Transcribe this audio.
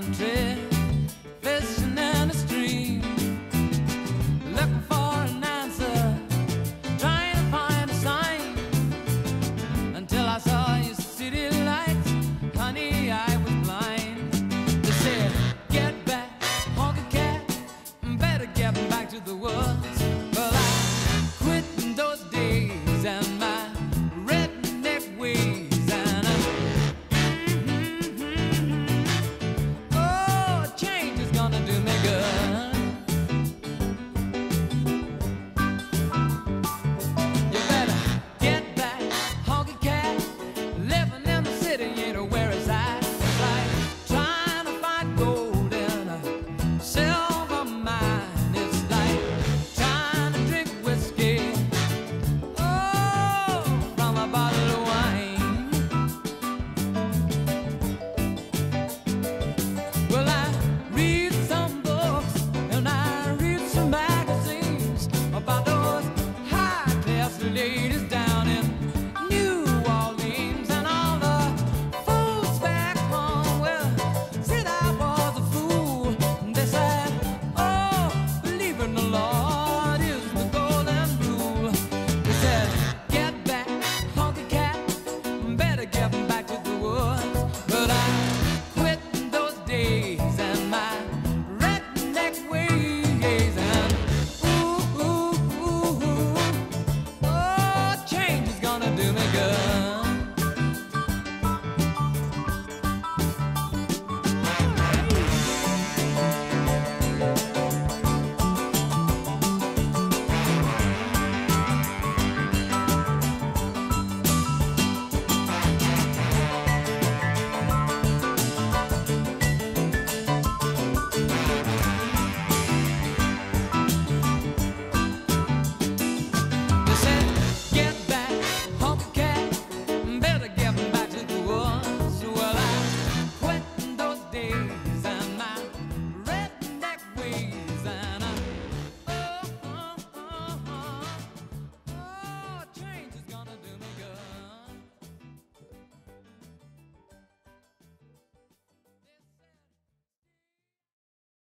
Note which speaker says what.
Speaker 1: country, fishing in a stream, looking for an answer, trying to find a sign. Until I saw your city lights, honey, I was blind. They said, Get back, honky cat, better get back to the woods.